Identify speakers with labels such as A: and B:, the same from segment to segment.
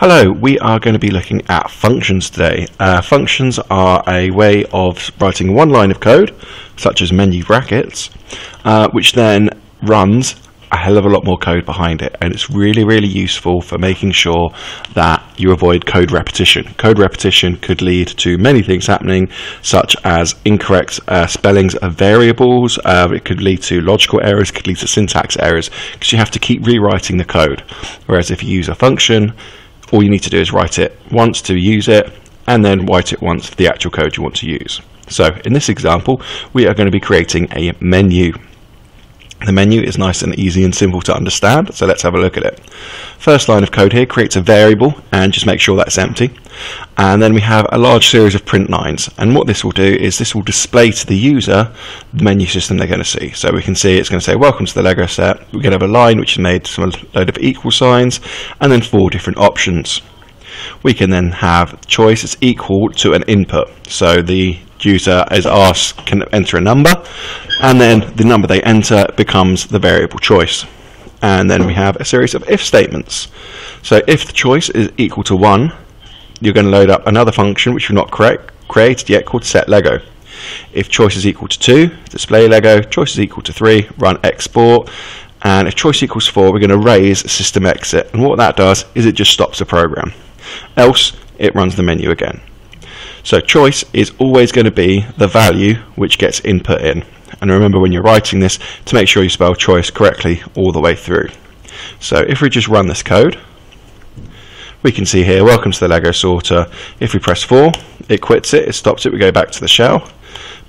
A: Hello, we are going to be looking at functions today. Uh, functions are a way of writing one line of code, such as menu brackets, uh, which then runs a hell of a lot more code behind it. And it's really really useful for making sure that you avoid code repetition. Code repetition could lead to many things happening such as incorrect uh, spellings of variables. Uh, it could lead to logical errors could lead to syntax errors because you have to keep rewriting the code. Whereas if you use a function all you need to do is write it once to use it and then write it once for the actual code you want to use. So in this example we are going to be creating a menu the menu is nice and easy and simple to understand, so let's have a look at it. First line of code here creates a variable and just make sure that's empty. And then we have a large series of print lines. And what this will do is this will display to the user the menu system they're going to see. So we can see it's going to say, welcome to the Lego set. We're going to have a line which is made from a load of equal signs and then four different options. We can then have choice is equal to an input. So the user is asked can enter a number? And then the number they enter becomes the variable choice. And then we have a series of if statements. So if the choice is equal to 1 you're going to load up another function which you've not created yet called set lego. If choice is equal to 2 display lego. Choice is equal to 3 run export. And if choice equals 4 we're going to raise system exit. And what that does is it just stops the program. Else it runs the menu again so choice is always going to be the value which gets input in. And remember when you're writing this to make sure you spell choice correctly all the way through. So if we just run this code, we can see here, welcome to the Lego sorter. If we press 4, it quits it, it stops it, we go back to the shell.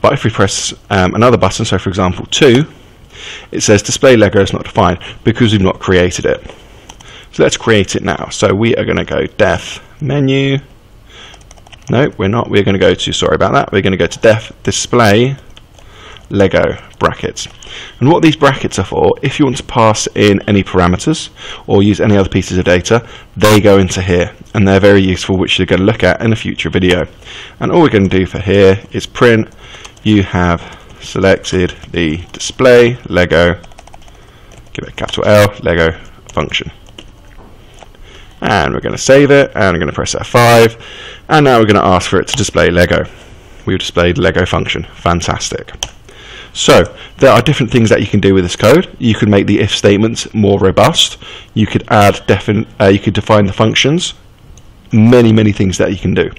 A: But if we press um, another button, so for example 2, it says display Lego is not defined because we've not created it. So let's create it now. So we are going to go def menu no, we're not. We're going to go to, sorry about that, we're going to go to def display Lego brackets. And what these brackets are for, if you want to pass in any parameters or use any other pieces of data, they go into here and they're very useful which you're going to look at in a future video. And all we're going to do for here is print you have selected the display Lego, give it a capital L, Lego function and we're going to save it and we're going to press F5 and now we're going to ask for it to display Lego. We've displayed Lego function. Fantastic. So there are different things that you can do with this code. You can make the if statements more robust. You could add defin uh, you could define the functions. Many many things that you can do.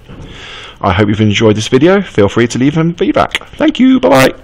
A: I hope you've enjoyed this video. Feel free to leave some feedback. Thank you. Bye bye.